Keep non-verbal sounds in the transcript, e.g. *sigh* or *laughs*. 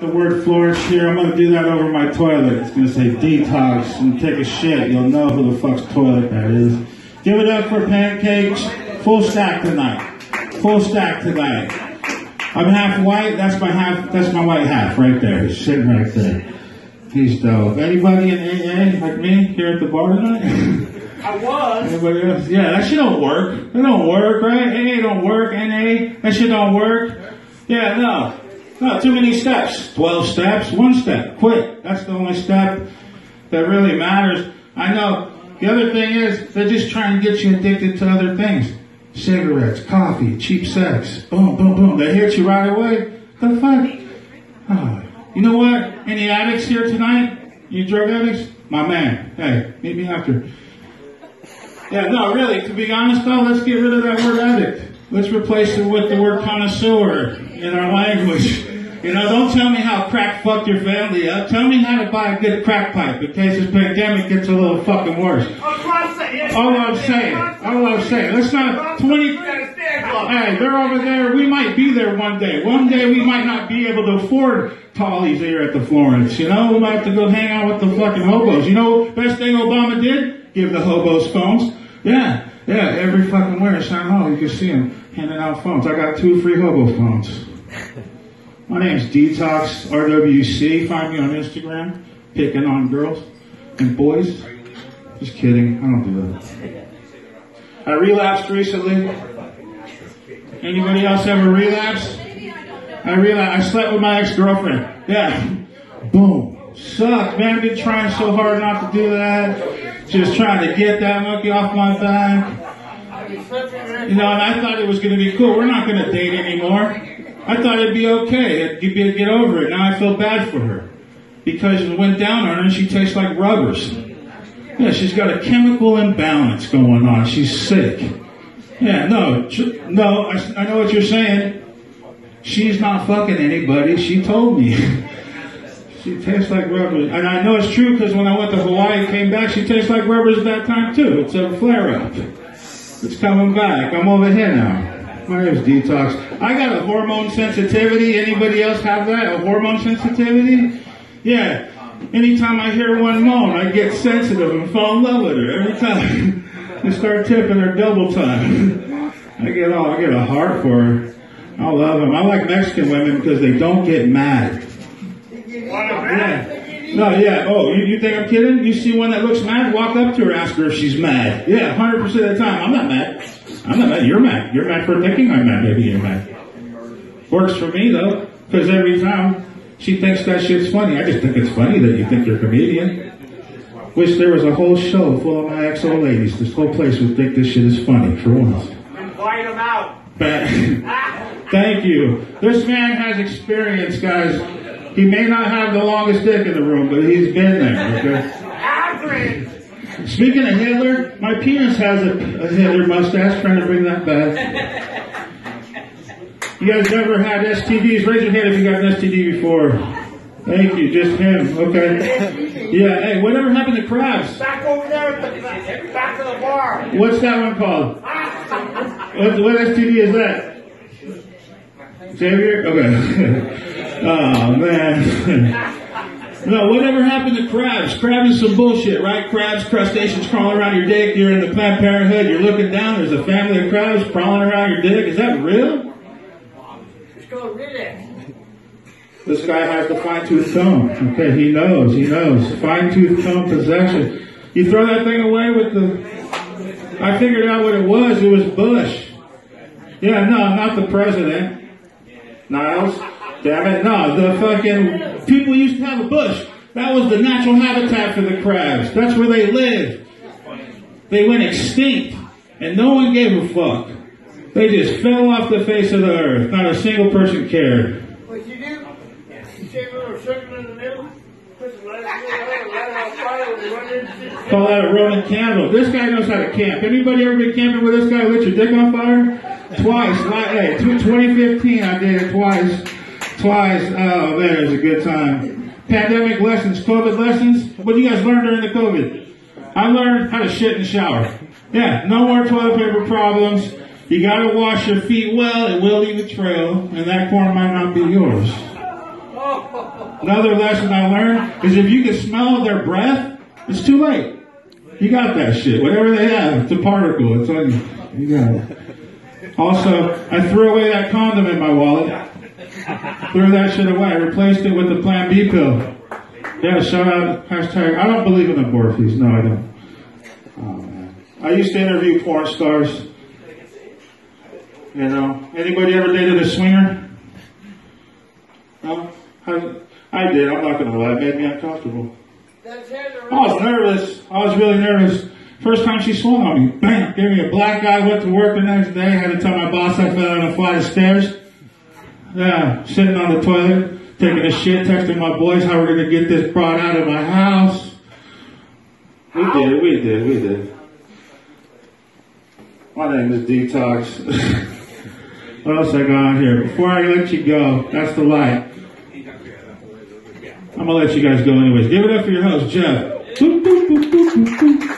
The word Florence here, I'm gonna do that over my toilet. It's gonna say detox and take a shit. You'll know who the fuck's toilet that is. Give it up for pancakes. Full stack tonight. Full stack tonight. I'm half white. That's my half. That's my white half right there. He's sitting right there. He's dope. Anybody in AA like me here at the bar tonight? I was. Anybody else? Yeah, that shit don't work. It don't work, right? AA don't work. NA, that shit don't work. Yeah, no. No, too many steps. 12 steps, one step. Quit. That's the only step that really matters. I know. The other thing is, they're just trying to get you addicted to other things. Cigarettes, coffee, cheap sex. Boom, boom, boom. They hit you right away. The fuck? Oh. You know what? Any addicts here tonight? You drug addicts? My man. Hey, meet me after. Yeah, no, really, to be honest though, let's get rid of that word addict. Let's replace it with the word connoisseur in our language. You know, don't tell me how crack fucked your family up. Tell me how to buy a good crack pipe in case this pandemic gets a little fucking worse. All I'm saying, all I'm saying, let's not, 20, hey, they're over there, we might be there one day. One day we might not be able to afford tallies here at the Florence, you know? We might have to go hang out with the fucking hobos. You know, best thing Obama did? Give the hobos phones. Yeah, yeah, every fucking where in San Hall, you can see them handing out phones. I got two free hobo phones. *laughs* My name's Detox RWC. Find me on Instagram, picking on girls and boys. Just kidding. I don't do that. I relapsed recently. Anybody else ever relapse? I relapsed. I slept with my ex-girlfriend. Yeah. Boom. Sucked, man. I've been trying so hard not to do that. Just trying to get that monkey off my back. You know, and I thought it was going to be cool. We're not going to date anymore. I thought it'd be okay. It'd be, to get over it. Now I feel bad for her. Because it went down on her and she tastes like rubbers. Yeah, she's got a chemical imbalance going on. She's sick. Yeah, no, no, I, I know what you're saying. She's not fucking anybody. She told me. *laughs* she tastes like rubbers. And I know it's true because when I went to Hawaii and came back, she tastes like rubbers that time too. It's a flare up. It's coming back. I'm over here now. My name's Detox. I got a hormone sensitivity. Anybody else have that? A hormone sensitivity? Yeah. Anytime I hear one moan, I get sensitive and fall in love with her every time. *laughs* I start tipping her double time. *laughs* I get all, I get a heart for her. I love them. I like Mexican women because they don't get mad. Yeah. No, yeah. Oh, you, you think I'm kidding? You see one that looks mad, walk up to her, ask her if she's mad. Yeah, 100% of the time. I'm not mad. I'm not mad. You're mad. You're mad for thinking I'm mad. Maybe you're mad. Works for me though, because every time she thinks that shit's funny. I just think it's funny that you think you're a comedian. Wish there was a whole show full of my ex-old ladies. This whole place would think this shit is funny for once. Invite them out. But, *laughs* Thank you. This man has experience, guys. He may not have the longest dick in the room, but he's been there, okay? Average. Speaking of Hitler, my penis has a, a Hitler mustache. Trying to bring that back. You guys never had STDs? Raise your hand if you got an STD before. Thank you. Just him. Okay. Yeah. Hey, whatever happened to crabs? Back over there at the back of the bar. What's that one called? What, what STD is that? Xavier? Okay. *laughs* oh, man. *laughs* No, whatever happened to crabs? Crab is some bullshit, right? Crabs, crustaceans crawling around your dick. You're in the Planned Parenthood. You're looking down. There's a family of crabs crawling around your dick. Is that real? This guy has the fine tooth comb. Okay, he knows. He knows. Fine tooth comb possession. You throw that thing away with the. I figured out what it was. It was Bush. Yeah, no, not the president. Niles. Damn it. No, the fucking people used to have a bush. That was the natural habitat for the crabs. That's where they lived. They went extinct. And no one gave a fuck. They just fell off the face of the earth. Not a single person cared. What you do? You shave a little circle in the middle. Call that a Roman candle. This guy knows how to camp. Anybody ever been camping with this guy lit your dick on fire? Twice. Hey, 2015 I did it twice. Twice. Oh it was a good time. Pandemic lessons, COVID lessons. What you guys learn during the COVID? I learned how to shit in the shower. Yeah, no more toilet paper problems. You gotta wash your feet well, it will leave a trail, and that corn might not be yours. Another lesson I learned is if you can smell their breath, it's too late. You got that shit. Whatever they have, it's a particle. It's on you. You got it. Also, I threw away that condom in my wallet. *laughs* Threw that shit away. Replaced it with the Plan B pill. Yeah, shout out, hashtag, I don't believe in the abortions. No, I don't. Oh, man. I used to interview porn stars. You know, anybody ever dated a swinger? No? I, I did. I'm not gonna lie. It made me uncomfortable. I was nervous. I was really nervous. First time she swung on me, bam, gave me a black eye, went to work the next day, had to tell my boss I fell down a flight of stairs. Yeah, sitting on the toilet, taking a shit, texting my boys how we're gonna get this brought out of my house. We did, we did, we did. My name is Detox. *laughs* what else I got on here? Before I let you go, that's the light. I'm gonna let you guys go anyways. Give it up for your host, Jeff. Boop, boop, boop, boop, boop, boop.